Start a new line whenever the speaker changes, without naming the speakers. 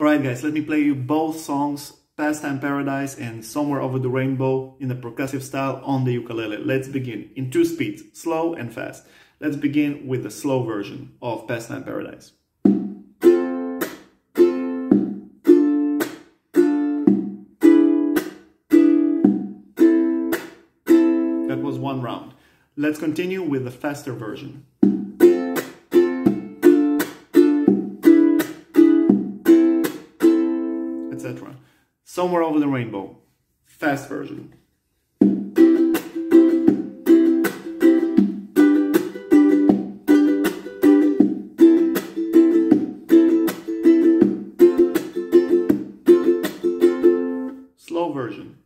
Alright guys, let me play you both songs, Pastime Paradise and Somewhere Over the Rainbow in a percussive style on the ukulele. Let's begin in two speeds, slow and fast. Let's begin with the slow version of Pastime Paradise. That was one round. Let's continue with the faster version. Etc. Somewhere over the rainbow. Fast version. Slow version.